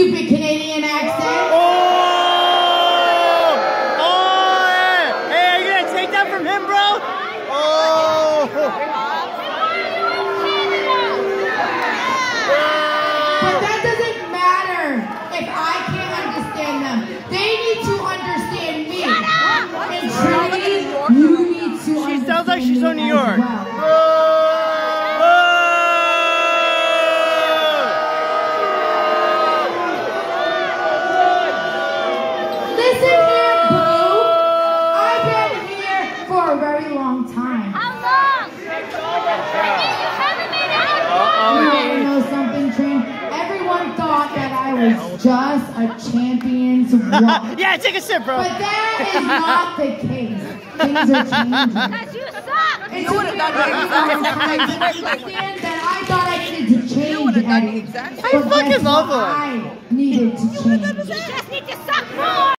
stupid Canadian accent. Oh! Oh! Hey, are you gonna take that from him, bro? Oh! But that doesn't matter if I can't understand them. They need to understand me. And Trinity, you need to She sounds like she's from New York. well. Very long time. How long? You haven't made it You know something, Train? Everyone thought that I was just a champion's walk. Yeah, take a sip, bro. But that is not the case. Things are changing. Because you suck. It took me a very long time to understand that I thought I needed to change, Eddie. I But fucking love what? her. I needed to change. You just need to suck more.